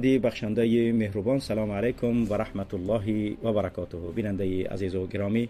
خداوند بخشنده مهربان سلام علیکم و رحمت الله و برکاته. بیننده عزیز و گرامی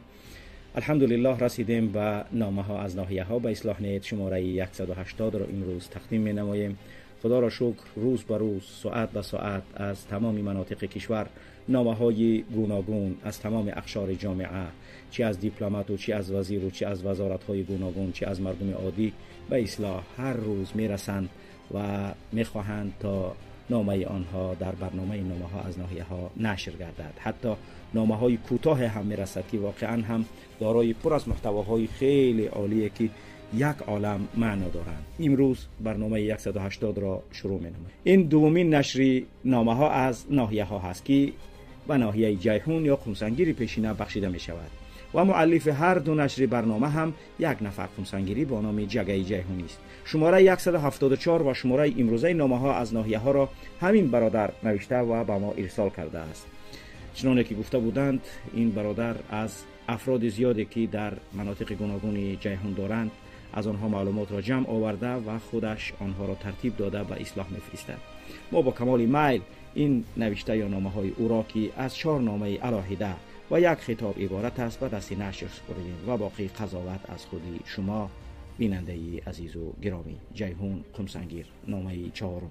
الحمدلله رسیدیم به نامه ها از ناحیه ها. به اصلاح نیت شماره 180 را امروز تقدیم می نماییم خدا را شکر روز به روز ساعت به ساعت از تمام مناطق کشور نامه های گوناگون از تمام اخشار جامعه چی از دیپلمات و چی از وزیر و چی از وزارت های گوناگون چی از مردم عادی به اصلاح هر روز می رسند و می خواهند تا نامه آنها در برنامه نامه ها از ناحیه ها نشر گردد. حتی نامه های کوتاه هم می رسد که واقعا هم دارای پر از محتواهای خیلی عالیه که یک عالم معنا دارند. امروز برنامه 180 را شروع می. این دومین نشری نامه ها از ناحیه ها هست که به ناحیه جیهون یا خمسنگیری پیشینه بخشیده می شود و معلف هر دو نشر برنامه هم یک نفر خمسنگیری با نام جگه جیهونی است. شماره 174 و شماره امروزه نامه ها از ناحیه ها را همین برادر نوشته و به ما ارسال کرده است. چنانه که گفته بودند این برادر از افراد زیادی که در مناطق گوناگون جیهون دارند از آنها معلومات را جمع آورده و خودش آنها را ترتیب داده به اصلاح میفرستد ما با کمال میل این نوشته یا نامه های او را که از چهار نامه علاهیده و یک خطاب عبارت است به دست نشر سپردیم و باقی قضاوت از خودی شما بیننده ای عزیز و گرامی. جیهون قمسنگیر نامه چهارم.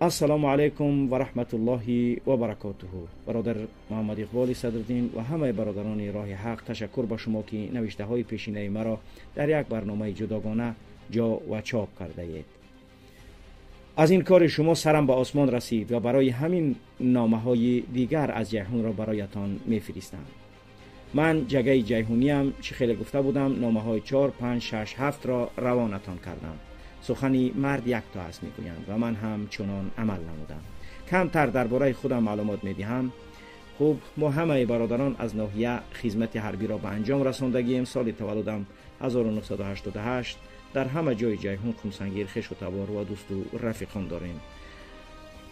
السلام علیکم و رحمت الله و برکاته. برادر محمد اقبال صدردین و همه برادران راه حق تشکر با شما که نوشته های پیشینه مرا در یک برنامه جداگانه جا و چاپ کرده اید. از این کار شما سرم به آسمان رسید و برای همین نامه های دیگر از جیهون را برایتان میفرستم. من جگه جیهونی هم چه خیلی گفته بودم نامه های 4 5 6 7 را روانتان کردم. سخنی مرد یک تا است می‌گویند و من هم چنان عمل نمودم. کمتر درباره خودم معلومات می‌دهم. خوب ما همه برادران از ناحیه خدمت حربی را به انجام رساندگیم سال تولدم 1988 در همه جای جیهون خمسنگیر خش و تبار و دوست و رفیقان داریم.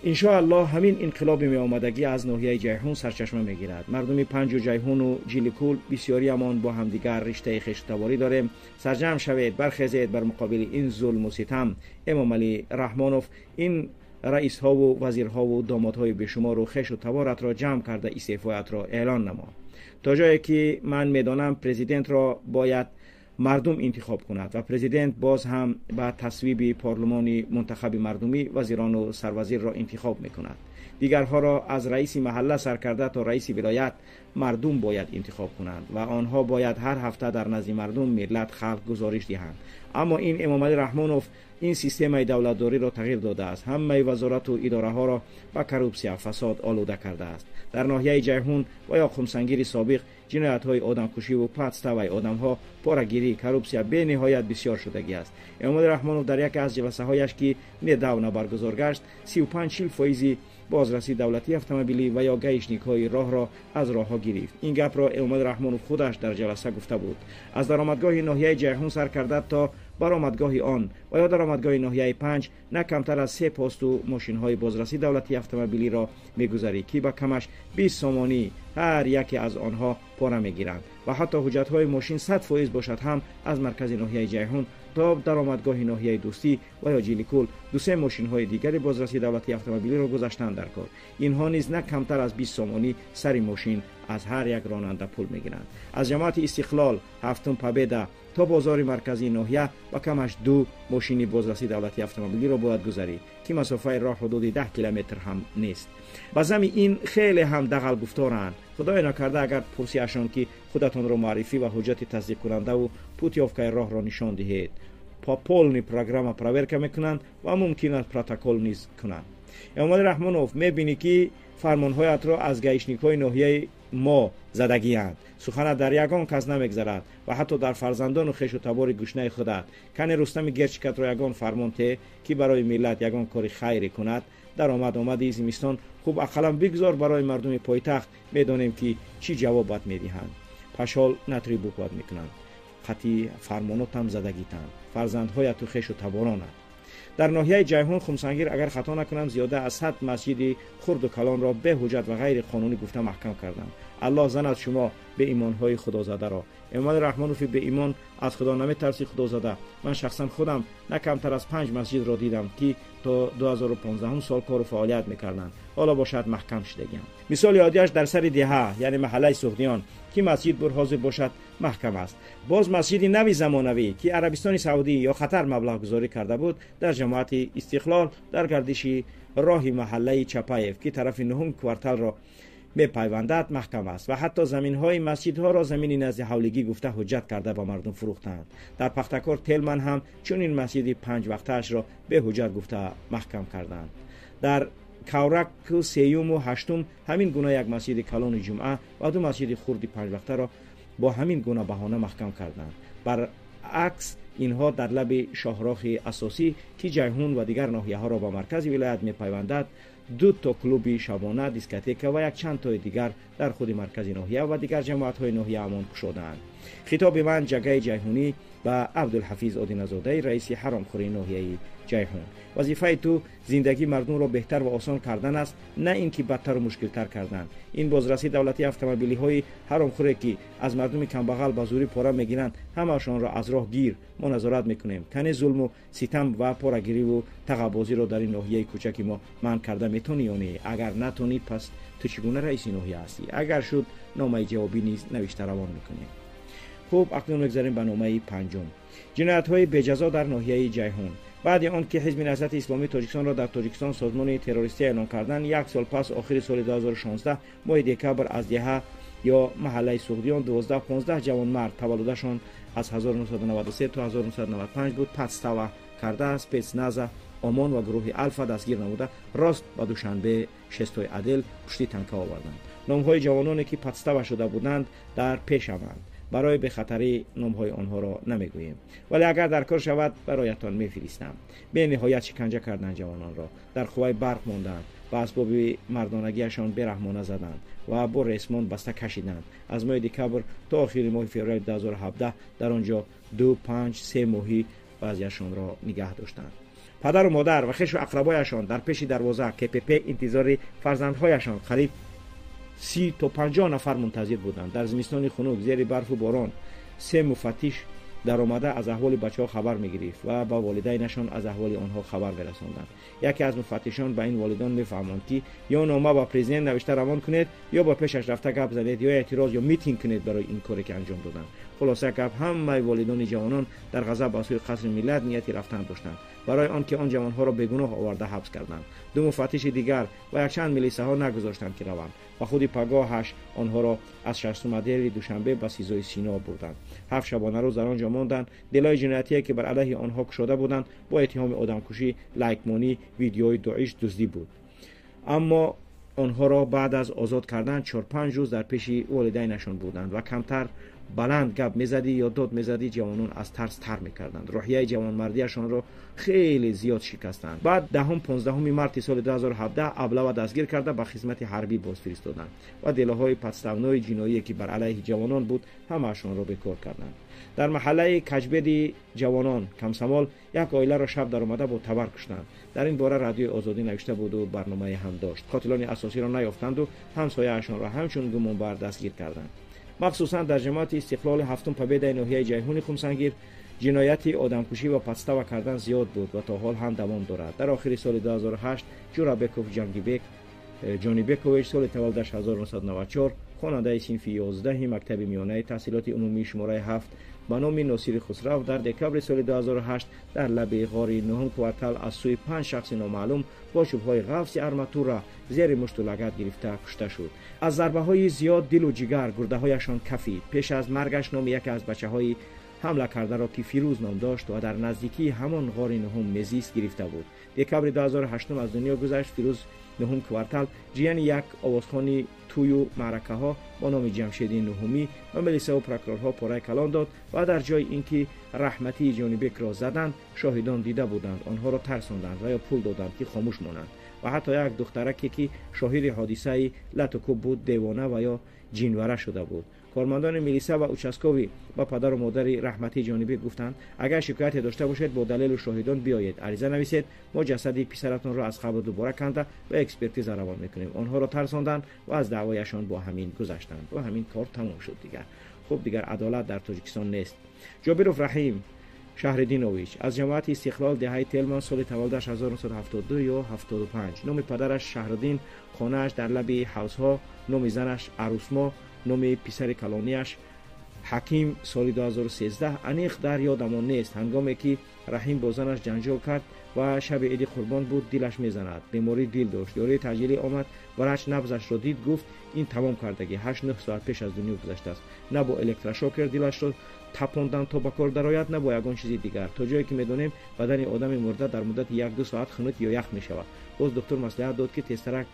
الله همین انقلاب می از ناحیه جیهون سرچشمه می گیرد. مردم پنج و جیهون و جیلیکول بسیاری امان با همدیگر رشته خشتواری داریم. سرجم شوید برخیزید بر مقابل این ظلم و ستم. امام علی رحمانوف این رئیس ها و وزیرها و داماد های به شما رو خش و تبارت را جمع کرده استعفایت را اعلان نما. تا جایی که من می‌دانم پرزیدنت را باید مردم انتخاب کند و پرزیدنت باز هم به تصویب پارلمانی منتخب مردمی وزیران و سروزیر را انتخاب می کند دیگرها را از رئیس محله سرکرده تا رئیس ولایت مردم باید انتخاب کنند و آنها باید هر هفته در نزد مردم ملت خلق گزارش دهند. اما این امام علی رحمانوف این سیستم دولتداری را تغییر داده است. همه وزارت و اداره ها را به کروپسیا فساد آلوده کرده است. در ناحیه جیهون و یا خمسنگیر سابق جنایت های آدمکشی و پتستوی آدم ها پارگیری کروپسیا به نهایت بسیار شدگی است. امام رحمانوف در یک از جلسه هایش که نداونا برگزار گشت 35 فایزی بازرسی دولتی اتومبیلی و یا гаишник های راه را از راه ها گرفت. این گپ را امام رحمانوف خودش در جلسه گفته بود. از درآمدگاه ناحیه جیهون سر کرده تا برآمدگاه آن و یا درآمدگاه ناحیه 5 نه کمتر از سه پست و ماشین های دولتی اتومبیلی را می‌گذاری که با کمش 20 سامانی هر یکی از آنها پاره می‌گیرند و حتی حجت های ماشین 100 فایز باشد هم از مرکز ناحیه جیهون تا درآمدگاه ناحیه دوستی و یا جیلیکول دو سه ماشین های دیگری بازرسی دولتی اتومبیلی را گذاشتند در کار. اینها نیز نه کمتر از 20 سامانی سری ماشین از هر یک راننده پول می‌گیرند. از جماعت استقلال هفتم پبیده تا بازار مرکزی ناحیه و کمش دو ماشین بازرسی دولتی اتومبیلی را باید گذاری. که مسافه راه حدود 10 کیلومتر هم نیست با زمی این خیلی هم دغل گفتارند خدای نکرده اگر پرسیشان که خودتان را معرفی و حجت تصدیق کننده و پوتیافکای راه را نشان دهید по полный программа проверка میکنند و ممکن است پروتکل نیز کنند امام رحمانوف میبینی که фармонҳоятро аз гаишникҳои ноҳияи мо задагианд суханат дар ягон кас намегзарад ва ҳатто дар фарзандону хешу табори гӯшнаи худат. Кани рустами герчикатро ягон фармон те ки барои миллат ягон кори хайре кунад даромад омади зимистон хуб ақаллан бигзор барои мардуми пойтахт медонем ки чӣ ҷавобат медиҳанд. Пашол натрибукват мекунанд. Қатъи фармонотам задагитанд. Фарзандҳояту хешу таборонат در ناحیه جیهون خمسنگیر اگر خطا نکنم زیاده از 100 مسجد خرد و کلان را به حجت و غیر قانونی گفته محکم کردند. الله زند شما به ایمانهای خدا زده را. امام رحمانوفی به ایمان از خدا نمی ترسی خدا زده من شخصا خودم نه کمتر از پنج مسجد را دیدم که تا 2015 سال کار و فعالیت می‌کردند. حالا باشد محکم شدگیم. مثال یادیش در سر دیها یعنی محله سوخدیان که مسجد بر حاضر باشد؟ محکم است. باز مسجد نوی زمانوی که عربستان سعودی یا خطر مبلغ گذاری کرده بود در جماعت استقلال در گردشی راهی محله چپایف که طرف نهم کوارتل را می پیوندد محکم است و حتی زمین های مسجد ها را زمین نزد حولگی گفته حجت کرده با مردم فروختند. در پختکار تلمن هم چون این مسجد پنج وقتش را به حجت گفته محکم کردند. در کاورک سیوم و هشتم همین گونه یک مسجد کلان جمعه و دو مسجد خردی پنج وقته را با همین گونه بهانه محکم کردند. بر عکس اینها در لب شاهراه اساسی که جیهون و دیگر ناحیه ها را با مرکز ولایت می پیوندد دو تا کلوب شبانه дискотека و یک چند تا دیگر در خود مرکز ناحیه و دیگر جماعت های ناحیه امان شدند خطاب من جگه جیهونی و عبدالحفیظ آدینزاده رئیس حرام خوری ناحیه جیهون وظیفه تو زندگی مردم را بهتر و آسان کردن است نه اینکه بدتر و مشکل تر کردن. این بازرسی دولتی اتومبیلی های حرام خوره که از مردم کمبغل با زوری پاره می‌گیرند همهشان را از راه گیر ما نظارت می‌کنیم. کنه ظلم و ستم و پارگیری و تقابازی را در این ناحیه کوچک ما من کرده می‌تونی یا نه؟ اگر نتونی پس تو چگونه رئیس ناحیه هستی؟ اگر خوب اکنون بگذاریم به نامه پنجم. جنایت های بجزا در ناحیه جیهون بعد آن که حزب نهضت اسلامی تاجیکستان را در تاجیکستان سازمان تروریستی اعلام کردن یک سال پس آخر سال 2016 ماه دکبر از دیه یا محله سوخدیان 12 15 جوان مرد تولدشان از 1993 تا 1995 بود. پس کرده است پسنازا آمان و گروه الفا دستگیر نموده. راست با دوشنبه شستای عدل پشتی تنکا آوردند. نام های جوانانی که پتستوا شده بودند در پیش آمد. برای به خطری نام های آنها را نمی‌گوییم. ولی اگر در کار شود برایتان میفرستم. به نهایت شکنجه کردند جوانان را. در خوای برق ماندند و اسباب مردانگیشان برحمانه زدند و با رسمان بسته کشیدند. از ماه دکبر تا آخر ماه فوریه 2017 در آنجا دو پنج سه ماهی بعضیشان را نگه داشتند. پدر و مادر و خش و اقربایشان در پیش دروازه کپپ انتظار فرزندهایشان قریب سی تا پنجاه نفر منتظر بودند. در زمستان خنک زیر برف و باران سه مفتش در آمده از احوال بچه ها خبر می گرفت و با والدینشان از احوال آنها خبر برساندند یکی از مفتشان به این والدان میفهماند که یا نامه با پرزیدنت نوشته روان کنید یا با پیشش رفته گپ زنید یا اعتراض یا میتینگ کنید برای این کاری که انجام دادند. خلاصه گپ همه والدان جوانان در غضب به سوی قصر ملت نیتی رفتن داشتند برای آنکه آن جوانها را گناه آورده حبس کردند. دو مفتش دیگر و یک چند میلیسه ها نگذاشتند که روند. و خود پگاهش آنها را از ششتم دیر دوشنبه به سیزای سینا بردند. هفت شبانه روز در آنجا ماندند. دلای جنایتی که بر علیه آنها کشاده بودند. با اتهام آدمکشی لایکمانی ویدیوی داعش دزدی بود. اما آنها را بعد از آزاد کردن چهار پنج روز در پیش والدینشان بودند و کمتر بلند گپ می‌زدی یا داد می‌زدی جوانان از ترس تر می‌کردند. روحیه جوانمردیشان را خیلی زیاد شکستند. بعد دهم پانزدهم مارت سال 2017 ابله دستگیر کرده به خدمت حربی باز فرستادند و دلاهای پستونای جنایی که بر علیه جوانان بود همهشان را بکار کردند. در محله کجبدی جوانان کمسمال یک آیله را شب در آمده با تبر کشتند. در این باره رادیو آزادی نوشته بود و برنامه هم داشت. قاتلان اساسی را نیافتند و همسایه‌اشان را همچون گمان بر دستگیر کردند. مخصوصا در جماعت استقلال هفتم پبیده ناحیه جیهون خمسنگیر جنایت آدمکشی و پستوا کردن زیاد بود و تا حال هم دوام دارد. در آخر سال 2008 جورابکوف جانگیبک جانی بکویچ سال تولدش 1994 خواننده صنف 11 مکتب میانه تحصیلات عمومی شماره 7 به نام ناصیر خسرو در دکبر سال 2008 در لبه غار نهم کوارتل از سوی پنج شخص نامعلوم با شبهای غفص را زیر مشت و لگت گرفته کشته شد. از ضربه های زیاد دل و جگر گرده هایشان کفید پیش از مرگش نام یکی از بچه های حمله کرده را که فیروز نام داشت و در نزدیکی همان غار نهم مزیس گرفته بود. دکبر 2008 از دنیا گذشت فیروز نهم کوارتل جیان یک آوازخانی توی و معرکه ها با نام جمشیدی نهمی و ملیسه و پرکرارها پاره کلان داد و در جای اینکه رحمتی جانبک را زدند شاهدان دیده بودند. آنها را ترساندند و یا پول دادند که خاموش مانند. و حتی یک دخترکی که شاهد حادثه لاتوکوب بود دیوانه و یا جینوره شده بود. کارمندان میلیسا و участковый با پدر و مادر رحمتی جانبی گفتند اگر شکایتی داشته باشید با دلیل و شاهدان بیایید عریضه نویسید ما جسد پسرتون را از قبر دوباره کنده و экспертиза روان می‌کنیم. آنها را ترساندند و از دعوایشان با همین گذشتند. و همین کار تمام شد دیگر. خب دیگر عدالت در تاجیکستان نیست. جابیروف رحیم شهردینویچ از جماعت استقلال دهه تلمان سال تولدش 1972 یا 75 نام پدرش شهردین خانهاش در لب حوز ها نام زنش عروسما نام پسر کلانیش حکیم سال 2013 انیق در یادمان نیست. هنگامی که رحیم با زنش جنجال کرد و شب عید قربان بود دلش می‌زند. بیماری دل داشت. دوره تجلی آمد. و رش نبزش را دید. گفت این تمام کردگی 8 9 ساعت پیش از دنیا گذشته است. نه با الکتروشوکر دلش را تپاندن تا به کار درآید نه با یگان چیزی دیگر. تا جایی که می‌دونیم بدن آدم مرده در مدت یک دو ساعت خنک یا یخ می شود باز دکتر مصلحت داد که تسترک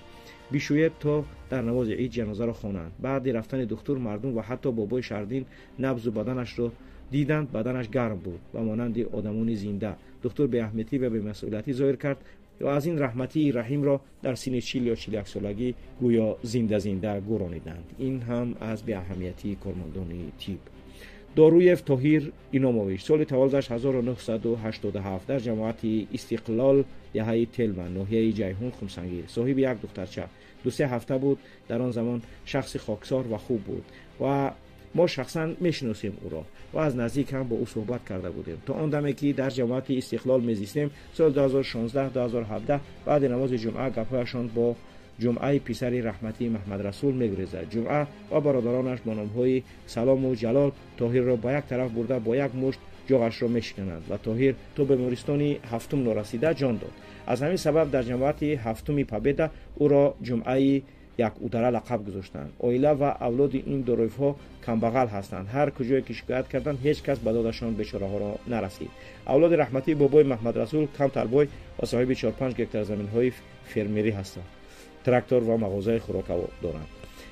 بشوید تا در نماز عید جنازه را خوانند. بعد رفتن دکتر مردم و حتی بابای شردین نبض و بدنش را دیدند. بدنش گرم بود و مانند آدمون زنده. دکتر به اهمیتی و به مسئولیتی ظاهر کرد و از این رحمتی رحیم را در سین 40 یا 41 سالگی گویا زنده زنده گرانیدند. این هم از به اهمیتی کارمندان تیب دارویف توهیر اینامویش سال تولدش 1987 در جماعت استقلال دهه تلمن ناحیه جیهون خمسنگیر. صاحب یک دخترچه دو سه هفته بود. در آن زمان شخص خاکسار و خوب بود و ما شخصا می‌شناسیم او را و از نزدیک هم با او صحبت کرده بودیم. تا آن دمه که در جماعت استقلال میزیستیم سال 2016 2017 بعد نماز جمعه گپهایشان با جمعه پسر رحمتی محمد رسول میگریزد. جمعه و برادرانش با نامهای سلام و جلال تاهیر را با یک طرف برده با یک مشت جاغش را میشکنند و تاهیر تو به مورستانی هفتم نرسیده جان داد. از همین سبب در جماعت هفتمی پبیده او را جمعه یک اودره لقب گذاشتند. اویله و اولاد این دو ها کمبغل هستند. هر کجایی که شکایت کردند هیچ کس به دادشان بیچاره ها را نرسید. اولاد رحمتی بابای محمد رسول کم بای و صاحب 4 5 گکتر زمین های فرمری هستند. تراکتور و مغازه خوراک دارند.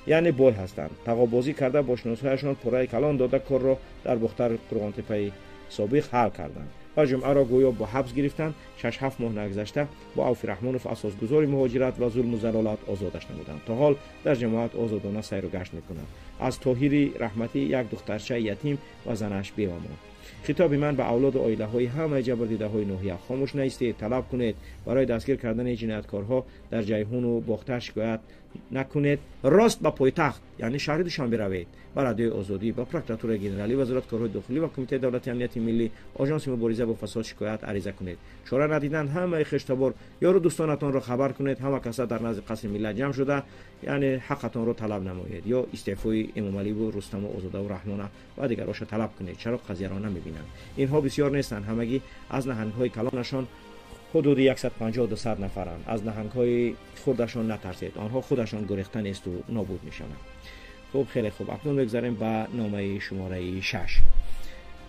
یعنی بای هستند. تقابازی کرده با شناسهایشان پرای کلان داده کار را در بختر قرغانتپه سابق حل کردند. و جمعه را گویا با حبس گرفتند. شش هفت ماه نگذشته با اوفی رحمانوف اساسگذار مهاجرت و ظلم و زلالت آزادش نمودند. تا حال در جماعت آزادانه سیر و گشت می‌کنند. از توهیری رحمتی یک دخترچه یتیم و زنش بیوه خطاب من به اولاد و های همه جبر های نوحیه. خاموش نیستید طلب کنید. برای دستگیر کردن جنایتکارها در جیهون و باختر شکایت نکنید. راست به پایتخت یعنی شهر دوشان بروید. به رادیو آزادی با پروکراتور گنرالی وزارت کارهای داخلی و کمیته دولتی امنیت ملی آژانس مبارزه با فساد شکایت عریضه کنید. چاره ندیدن همه خشتبار یارو دوستانتان را خبر کنید. همه کسا در نزد قسم ملت جمع شده یعنی حقتان را طلب نمایید. یا استعفای امام علی و رستم و آزاده و رحمانه و دیگرش طلب کنید. چرا؟ قضیه را نمی‌بینند اینها بسیار نیستند همگی از نهنگ های کلانشان حدود 150 200 نفرند از نهنگ های خودشان نترسید. آنها خودشان گریختن است و نابود می شوند خب خیلی خوب. اکنون بگذاریم به نامه شماره 6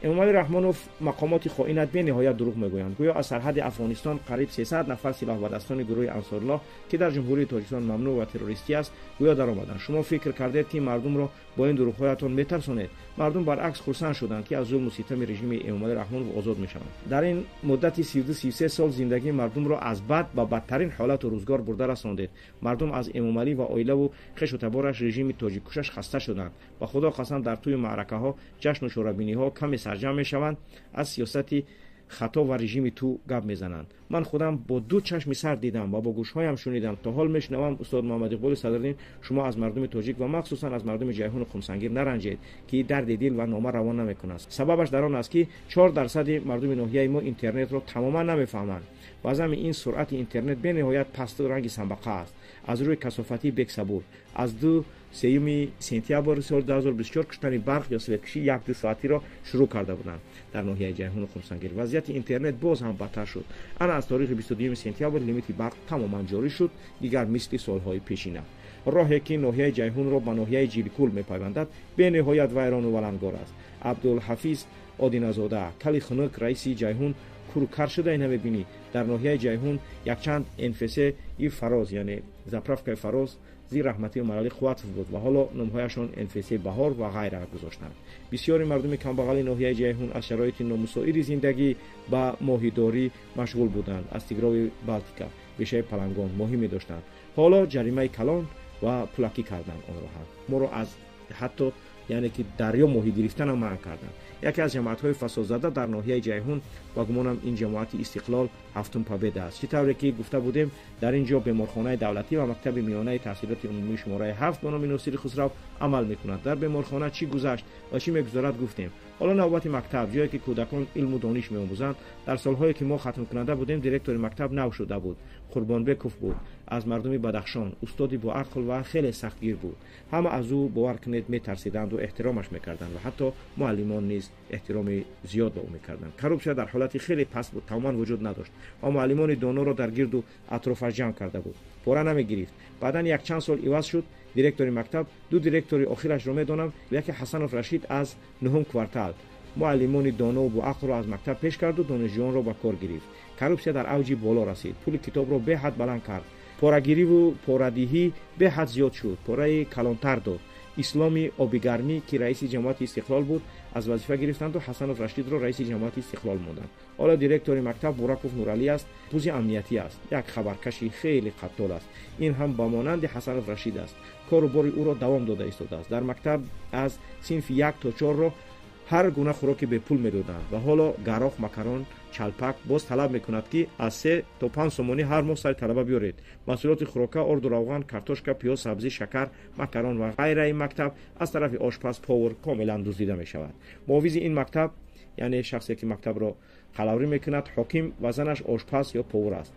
امام رحمانوف مقامات خائنت به نهایت دروغ می‌گویند. گویا از سرحد افغانستان قریب 300 نفر سلاح و دستان گروه انصارالله که در جمهوری تاجیکستان ممنوع و تروریستی است گویا در آمدند شما فکر کردید که مردم را با این دروغهایتان میترسانید مردم برعکس خرسند شدند که از ظلم و ستم رژیم امام رحمانوف آزاد می‌شوند. در این مدت 32 33 سال زندگی مردم را از بد و بدترین حالت و روزگار برده رساندید. مردم از امام و اویله و خش و تبارش رژیم تاجیک کشش خسته شدند. و خدا قسم در توی معرکه ها جشن و شورابینی ها کمی سرجم می‌شوند. از سیاستی خطا و رژیم تو گپ می‌زنند. من خودم با دو چشم سر دیدم و با گوشهایم شنیدم. تا حال میشنوم استاد محمد اقبال صدرالدین شما از مردم تاجیک و مخصوصا از مردم جیهون خمسنگیر نرنجید که درد دل و نامه روان نمی‌کند. سببش در آن است که 4 درصد مردم ناحیه ما اینترنت را تماما نمی‌فهمند و این سرعت اینترنت به نهایت پست رنگ سنبقه است. از روی کسافتی بک صبور از دو سیوم سنتیابر سال 2024 کشتن برق یا سلکشی یک دو ساعتی را شروع کرده بودند. در ناحیه جیهون خرسنگیر وضعیت اینترنت باز هم بدتر شد. انا از تاریخ 22 سپتامبر لیمیت برق تماما جاری شد. دیگر مثل سالهای پیشینه. راهی که ناحیه جیهون را به ناحیه جیلیکول میپیوندد به نهایت ویران و ولنگار است. عبدالحفیظ آدینزاده کلی خنک رئیس جیهون کروکر شده این بینی. در ناحیه جیهون یک چند انفسه ای فراز یعنی زپرفکای فراز زیر رحمتی و مرالی خوات بود و حالا نمهایشان انفسی بهار و غیره گذاشتند. بسیاری مردم کمبغل ناحیه جیهون از شرایط نامساعد زندگی با ماهیداری مشغول بودند. از تیگراوی بالتیکا بیشه پلنگان مهمی داشتند. حالا جریمه کلان و پلاکی کردند آن را. هم ما را از حتی یعنی که دریا ماهی گرفتن هم منع کردند. یکی از جماعت های فساد زده در ناحیه جیهون و گمانم این جماعت استقلال هفتم پابد است چطوری که گفته بودیم در اینجا بیمارخانه دولتی و مکتب میانه تحصیلات عمومی شماره 7 به نام نصیر خسرو عمل می‌کند. در بیمارخانه چی گذشت و چی می‌گذارد گفتیم. حالا نوبت مکتب جایی که کودکان علم و دانش میآموزند. در سالهایی که ما ختم کننده بودیم دیرکتور مکتب نو شده بود. قربانبکوف بود. از مردمی بدخشان. استادی با عقل و خیلی سختگیر بود. همه از او باور کنید میترسیدند و احترامش می‌کردند و حتی معلمان نیز احترام زیاد به او می‌کردند. کروبشا در حالتی خیلی پست بود. تماما وجود نداشت. اما معلمان دانو را در گرد و اطرافش جمع کرده بود. پورا نمی‌گرفت بعدا یک چند سال عوض شد. دیرکتور مکتب دو دیرکتوری آخرش را میدانم یکی حسن رشید از نهم کوارتال معلمان دانو و عقل را از مکتب پیش کرد و دانشجویان را به کار گرفت коррупсия дар авҷи боло расид пули китобро беҳад баланд кард порагириву порадиҳӣ беҳад зиёд шуд пораи калонтар дод исломи обигармӣ ки раиси ҷамоати истиқлол буд аз вазифа гирифтанду ҳасанов рашидро раиси ҷамоати истиқлол монданд ҳоло директори мактаб бураков нуралӣ аст пӯзи амниятӣ аст як хабаркаши хеле қаттол аст ин ҳам ба монанди ҳасанов рашид аст кору бори ӯро давом дода истодааст дар мактаб аз синфи як то чорро ҳар гуна хӯроки бепул медоданд ва ҳоло гарох макарон чалпак боз талаб мекунад ки аз се то панҷ сомонӣ ҳар моҳ сари талаба биёред маҳсулоти хӯрока орду равған картошка пиёз сабзӣ шакар макарон ва ғайраи мактаб аз тарафи ошпаз повар комилан дуздида мешавад муовизи ин мактаб яъне шахсе ки мактабро қалаврӣ мекунад ҳоким ва занаш ошпаз ё повар аст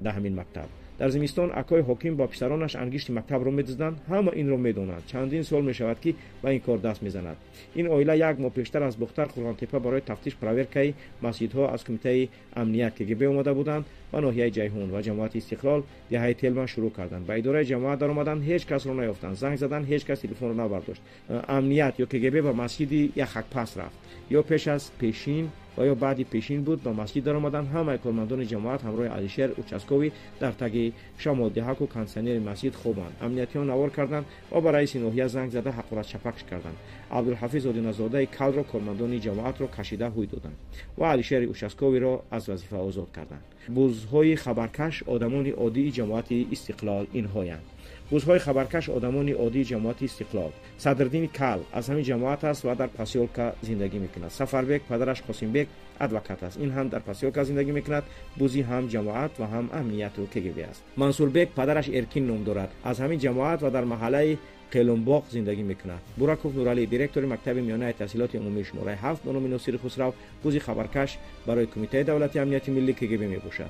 дар ҳамин мактаб Дар зимистон акои ҳоким ба писаронаш ангишти мактабро медизданд. Ҳама инро медонанд. Чандин сол мешавад ки ба ин кор даст мезанад. Ин оила як моҳ пештар аз бухтар қурғонтепа барои тафтиш проверкаи масҷидҳо аз кумитаи амният кгб омада буданд و ناحیه جیهون و جماعت استقلال دهه تلمن شروع کردند. به اداره جماعت در آمدند هیچ کس را نیافتند. زنگ زدن هیچ کس تلفن را نبرداشت. امنیت یا کگبه به مسجد حق پس رفت. یا پیش از پیشین و یا بعدی پیشین بود به مسجد در آمدند همه کارمندان جماعت همراه علیشر اوچاسکوی در تگ شمال دهک و کانسنیر مسجد خوبان. امنیتیان نوار کردند و برای رئیس ناحیه زنگ زده حق را چپکش کردند. عبدالحفیظ عدینزاده کل را کارمندان جماعت را کشیده هوی دادند و علیشهر اوشاسکوی را از وظیفه آزاد کردند. بوزهای خبرکش آدمان عادی جماعت استقلال اینهایند. روزهای خبرکش آدمان عادی جماعت استقلال. صدردین کل از همین جماعت است و در پاسیولکا زندگی می‌کند. سفربک پدرش قاسم بک ادوکات است. این هم در پاسیولکا زندگی می‌کند. بوزی هم جماعت و هم امنیت و کگیبی است. منصور پدرش ارکین نام دارد. از همین جماعت و در محله قلمباغ زندگی می‌کند. بوراکوف نورعلی دیرکتور مکتب میانه تحصیلات عمومی شماره 7 به نام ناصر خسرو. بوزی خبرکش برای کمیته دولتی امنیتی ملی کگیبی می‌باشد.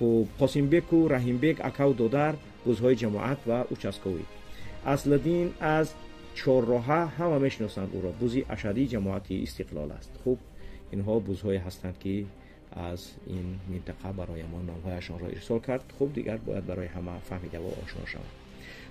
خب قاسمبک و رحیمبک اکاو دودار گزهای جماعت و اوچاسکوی. اصل دین از چهارراهه همه می‌شناسند او را. بوزی اشری جماعتی استقلال است. خوب، اینها بوزهای هستند که از این منطقه برای ما نامهایشان را ارسال کرد. خوب دیگر باید برای همه فهمیده و آشنا شوند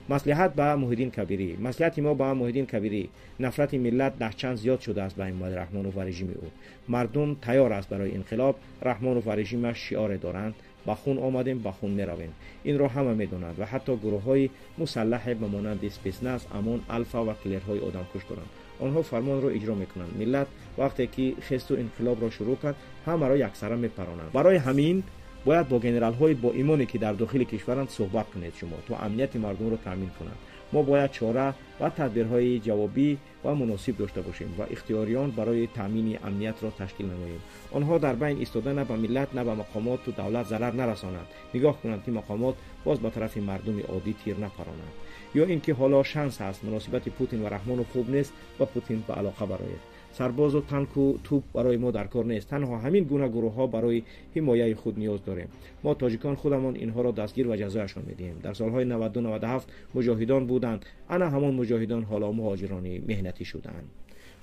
مصلحت به محیدین کبیری. مصلحت ما به محیدین کبیری. نفرت ملت ده چند زیاد شده است بین محمد رحمان و رژیم او. مردم تیار است برای انقلاب. رحمان و رژیمش شعار دارند. به خون آمدیم به خون می‌رویم. این را همه می‌دونند و حتی گروه های مسلح به مانند спецназ ОМОН Альфа و киллер های آدم کش دارند آنها فرمان را اجرا می‌کنند. ملت وقتی که خیست و انقلاب را شروع کرد همه را یکسره میپرانند. برای همین باید با جنرال های با ایمانی که در داخل کشورند صحبت کنید شما تا امنیت مردم را تامین کنند. ما باید چاره و تدبیرهای جوابی و مناسب داشته باشیم و اختیاریان برای تامین امنیت را تشکیل نماییم. آنها در بین ایستاده نه به ملت نه به مقامات و دولت ضرر نرسانند. نگاه کنند که مقامات باز به طرف مردم عادی تیر نپرانند. یا اینکه حالا شانس هست مناسبت پوتین و رحمانوف خوب نیست و پوتین به علاقه براید سرباز و تنک و توپ برای ما در کار نیست. تنها همین گونه گروه ها برای حمایه خود نیاز داریم. ما تاجیکان خودمان اینها را دستگیر و جزایشان میدیم. در سالهای 92 97 مجاهدان بودند. انا همان مجاهدان حالا مهاجرانی مهنتی شدند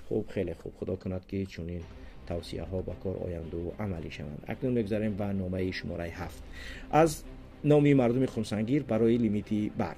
خوب خیلی خوب. خدا کند که چنین توصیه ها با کار آیند و عملی شوند. اکنون بگذاریم و نامه شماره هفت. از نامی مردم خونسنگیر برای لیمیتی برق.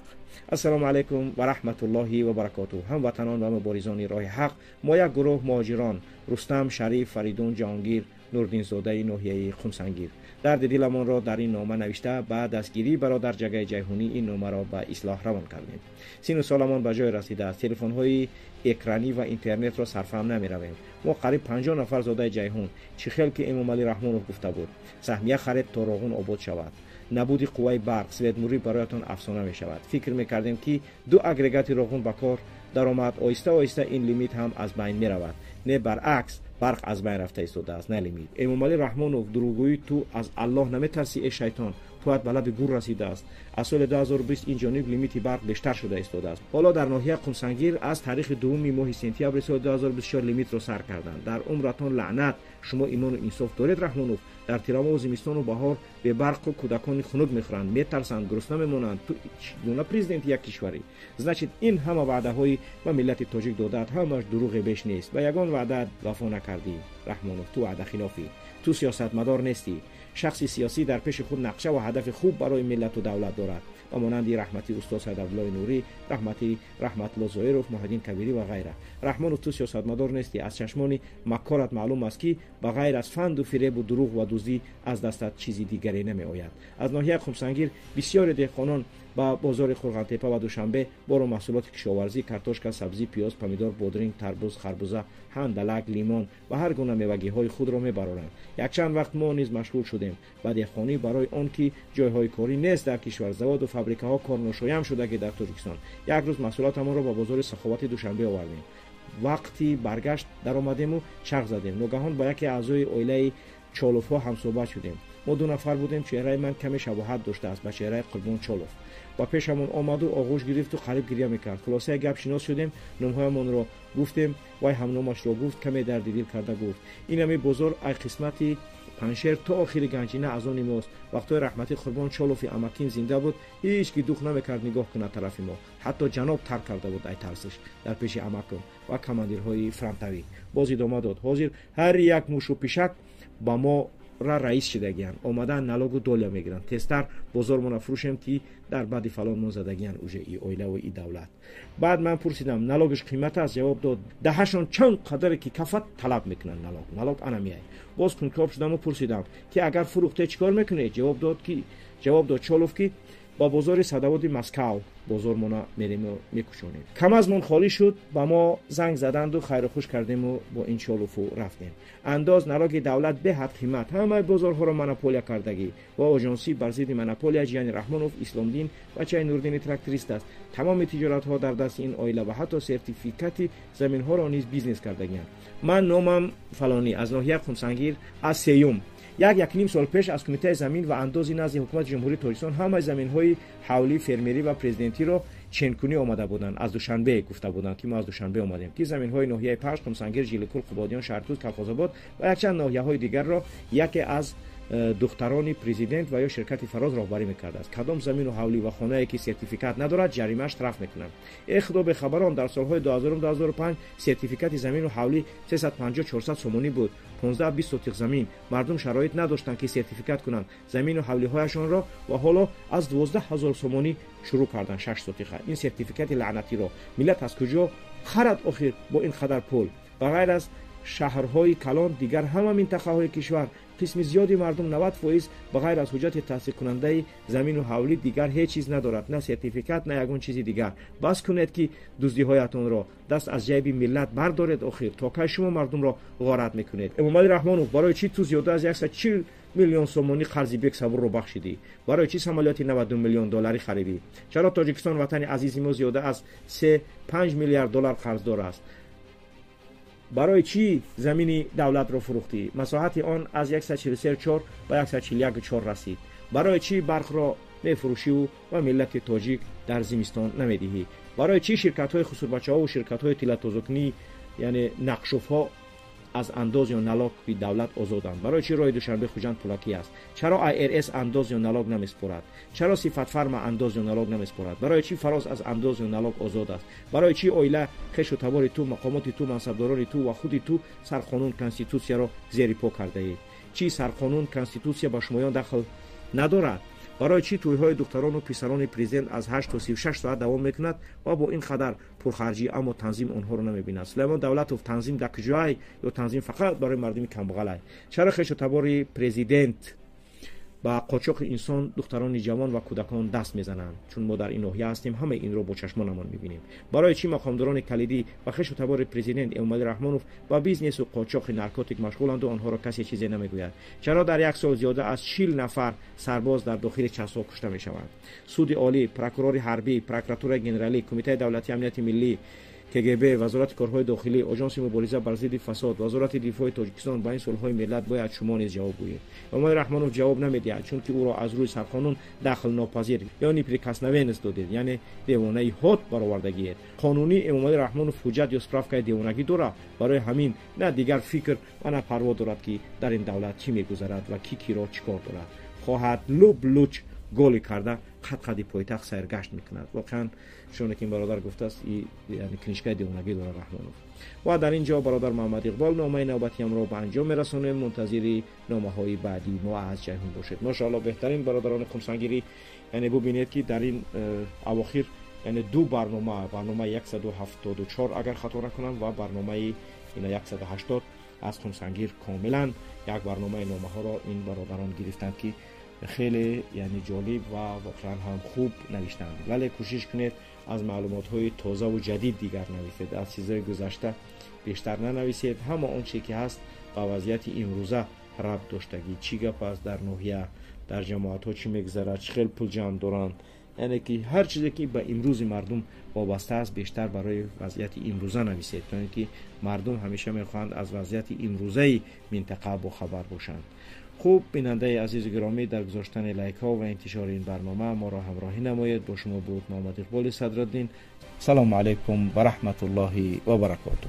السلام علیکم و رحمت الله و برکاته. هموطنان و مبارزان راه حق ما یک گروه مهاجران رستم شریف فریدون جهانگیر نوردین زاده ناحیه خونسنگیر. درد دلمان را در این نامه نوشته بعد از گیری برادر جگه جیهونی این نامه را به اصلاح روان کردیم سین و سالمان به جای رسیده است. تلفن های اکرانی و اینترنت را صرفم نمی رویم ما قریب 50 نفر زاده جیهون. چی خیل که امام علی رحمانوف گفته بود. سهمیه خرید تا روغون آباد شود. نبودی قوای برق سویدموری برایتان افسانه می شود فکر می کردیم که دو اگریگات روغون به کار درآمد. آیسته آیسته این لیمیت هم از بین می رود نه برعکس برق از بین رفته ایستاده است نه لیمیت امام علی رحمانوف دروغگویی تو از الله نمیترسی ای شیطان. توات به لب گور رسیده است. از سال 2020 این جانب لیمیتی برق بیشتر شده ایستاده است. حالا در ناحیه قمسنگیر از تاریخ دوم ماه سپتامبر سال 2024 لیمیت را سر کردند. در عمرتان لعنت шумо имону инсоф доред раҳмонов дар тирамову зимистону баҳор бебарқу кӯдакони хунук мехӯранд метарсанд гурусна мемонанд ту чӣгуна президенти як кишварӣ значит ин ҳама ваъдаҳои ба миллати тоҷик додаат ҳамаш дуруғе беш нест ба ягон ваъдаат вафо накардӣ раҳмонов ту ваъдахилофӣ ту сиёсатмадор нестӣ شخصی سیاسی در پیش خود نقشه و هدف خوب برای ملت و دولت دارد. و مانند رحمتی استاد سیدالله نوری رحمتی رحمت الله زویروف محدین کبیری و غیره. رحمان تو سیاستمدار نیستی. از چشمان مکارت معلوم است که به غیر از فند و فریب و دروغ و دزدی از دستت چیزی دیگری نمی آید از ناحیه خمسنگیر بسیار دهقانان ба бозори хурғантепа ва душанбе боро маҳсулоти кишоварзӣ картошка сабзӣ пиёз помидор бодринг тарбуз харбуза ҳандалак лимон ва ҳар гуна мевагиҳои худро мебароранд. Якчанд вақт мо низ машғул шудем. Ба деҳқонӣ барои он ки ҷойҳои корӣ нест дар кишвар заводу фабрикаҳо корношоям шудагӣ дар тоҷикистон як рӯз маҳсулотамонро ба бозори саховати душанбе овардем. Вақти баргашт даромадему чарх задем. Ногаҳон ба яке аъзои оилаи чоловҳо ҳамсӯҳбат шудем. Мо ду нафар будем чеҳраи ман каме шабоҳат доштааст ба чеҳраи қурбон чолов ба пешамон омаду оғӯш гирифту қариб гирья мекард. Хулосаи гап шинос шудем номҳоямонро гуфтем вай ҳам номашро гуфт каме дарди дил карда гуфт. Инаме бозор ай қисмати паншер то охири ганҷина аз они мост вақтҳои раҳмати қурбон чолофи амакин зинда буд. Ҳеҷ ки дух намекард нигоҳ кунад тарафи мо. Ҳатто ҷаноб тарк карда буд ай тарсиш дар пеши амакон ва командирҳои фронтавӣ боз идома дод ҳозир ҳар як мушу пишак ба мо ра раис шидагиян омадан налогу доля мегиранд тезтар бозормона фурӯшем ки дар баъди фалонмон задагиян уже и оилаву и давлат баъд ман пурсидам налогиш қимат аст ҷавоб дод даҳашон чанд қадаре ки кафат талаб мекунанд налог налог ана меай боз кункоб шудаму пурсидам ки агар фурӯхте чӣ кор мекунед ҷавоб дод ки ҷавоб дод чолов ки با بازار صدوات مسکو بازارمون را میریم و میکشونیم کم از من خالی شد با ما زنگ زدند و خیر خوش کردیم و با این شالوفو رفتیم. انداز نرا که دولت به حد قیمت همه بازارها را منپولیا کردگی. و آژانسی برزید ضد منپولیا جیان رحمانوف اسلام دین و چای نوردین تراکتوریست است. تمام تجارت ها در دست این آیله و حتی سرتیفیکات زمین ها را نیز بیزنس کردگی من نامم فلانی. از ناحیه خونسنگیر از سیوم. یک یک نیم سال پیش از کمیته زمین و اندازی نزد حکومت جمهوری تاجیکستان همه زمین های حولی فرمری و پرزیدنتی را چنکونی آمده بودند. از دوشنبه گفته بودند که ما از دوشنبه آمدیم که زمین های ناحیه پشت قمسنگیر جیلکول قبادیان شرطوز کاکازآباد و یک چند ناحیه های دیگر را یکی از دختران پریزیدنت و یا شرکت فراز راهبری می‌کرده است. کدام زمین و حولی و خانه ای که سرتیفیکات ندارد جریمه اش طرف می‌کنند اخدا به خبران در سالهای 2000 2005 سرتیفیکات زمین و حولی 350 400 سومونی بود. 15 20 سوتیق زمین. مردم شرایط نداشتند که سرتیفیکات کنند. زمین و حولی هایشان را و حالا از 12000 سومونی شروع کردن 6 سوتیقه این سرتیفیکات لعنتی را. ملت از کجا خرد آخر با این قدر پول و غیر از شهرهای کلان دیگر همه منطقه های کشور قسم زیادی مردم 90 فیصد به غیر از حجت تصدیق کننده زمین و حولی دیگر هیچ چیز ندارد. نه سرتیفیکات نه یگون چیزی دیگر. بس کنید که دزدی هایتون را دست از جیب ملت بردارید. آخر تا که شما مردم را غارت می‌کنید. امام رحمانو برای چی تو زیاده از 140 میلیون سومونی قرض بیک صبر رو بخشیدی؟ برای چی عملیات 92 میلیون دلاری خریدی؟ چرا تاجیکستان وطن عزیز ما زیاده از 3 5 میلیارد دلار قرضدار است؟ برای چی زمین دولت رو فروختی؟ مساحت آن از 144 به 141 رسید. برای چی برق را میفروشی و و ملت تاجیک در زمستان نمی‌دهی؟ برای چی شرکت های خسوربچه ها و شرکت های تیلتوزکنی یعنی نقشوف ها аз андоз ё налоги давлат озоданд. Барои чӣ роҳи душанбе хуҷанд пулакӣ аст? Чаро ирс андоз ё налог намеспорад? Чаро сифатфарма андоз ё налог намеспорад? Барои чӣ фароз аз андоз ё налог озод аст? Барои чӣ оила хешу табори ту мақомоти ту мансабдорони ту ва худи ту сарқонун конститутсияро зери по кардаед? Чӣ сарқонун конститутсия ба шумоён дахл надорад барои чӣ тӯйҳои духтарону писарони президент аз 8 то 36 соат давом мекунад ва бо ин қадар пурхарҷӣ аммо танзим онҳоро намебинад. Сулаймон давлатов танзим дакҷуай ё танзим фақат барои мардуми камбағалай шарахешо табори президент با قاچاق انسان دختران جوان و کودکان دست می‌زنند. چون ما در این ناحیه هستیم همه این رو با چشمانمان می‌بینیم. برای چی مقامداران کلیدی و خش و تبار پرزیدنت اومد رحمانوف با بیزنس و قاچاق نارکوتیک مشغولند و آنها را کسی چیزی نمی‌گوید؟ چرا در یک سال زیاده از 40 نفر سرباز در داخل چسا کشته می‌شوند؟ سود عالی پروکورور حربی پروکراتور گنرالی کمیته دولتی امنیت ملی кгб вазорати корҳои дохилӣ оҷонси мубориза бар зидди фасод вазорати дифои тоҷикистон ба ин суолҳои миллат бояд шумо низ ҷавоб гӯед. Умои раҳмонов ҷавоб намедиҳад чунки ӯро аз рӯи сарқонун дахлнопазир ёни прикосновенес додед яъне девонаи ҳод баровардагиед қонунӣ эмомалӣ раҳмонов ҳуҷҷат ё справкаи девонагӣ дорад. Барои ҳамин на дигар фикр ва на парво дорад ки дар ин давлат чӣ мегузарад ва кӣ киро чӣ кор дорад. Хоҳад луб луч голӣ карда قد قدی پایتخت سرگشت می‌کند. واقعا شونه که این برادر گفته است یعنی کنیشکای دیوانگی داره رحمانوف و در اینجا برادر محمد اقبال نامه نوبتی هم را به انجام میرسونیم منتظر نامه های بعدی ما از جهان باشید ماشاءالله بهترین برادران خمسانگیری. یعنی ببینید که در این اواخیر یعنی دو برنامه برنامه 174 اگر خطا نکنم و برنامه اینا 180 از خمسانگیر کاملا یک برنامه نامه ها را این برادران گرفتند که خیلی یعنی جالب و واقعا هم خوب نوشتند ولی کوشش کنید از معلومات های تازه و جدید دیگر نویسید. از چیزهای گذشته بیشتر ننویسید. همه آنچه که هست با وضعیت امروزه رب داشتگی چی گپ است در نوحیه در جماعت ها چی میگذره چه خیلی پول جمع دارند یعنی که هر چیزی که به امروز مردم وابسته است بیشتر برای وضعیت امروزه نویسید. تا اینکه مردم همیشه می‌خواهند از وضعیت امروزه منطقه با خبر باشند. خوب بیننده عزیز گرامی در گذاشتن لایک ها و انتشار این برنامه ما را همراهی نماید با شما بود محمد اقبال صدرالدین. سلام علیکم و رحمت الله و برکاته.